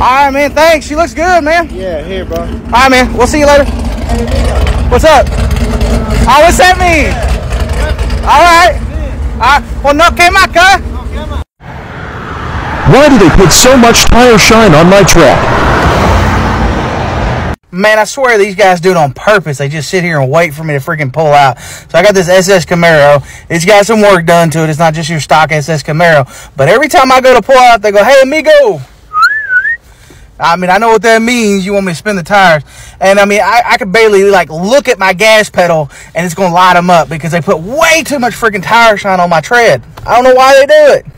All right, man. Thanks. She looks good, man. Yeah, here, bro. All right, man. We'll see you later. What's up? Oh, what's that mean? All right. All right. Well, no quema, Why do they put so much tire shine on my truck? Man, I swear these guys do it on purpose. They just sit here and wait for me to freaking pull out. So I got this SS Camaro. It's got some work done to it. It's not just your stock SS Camaro. But every time I go to pull out, they go, hey, amigo. I mean, I know what that means. You want me to spin the tires. And I mean, I, I could barely like look at my gas pedal and it's going to light them up because they put way too much freaking tire shine on my tread. I don't know why they do it.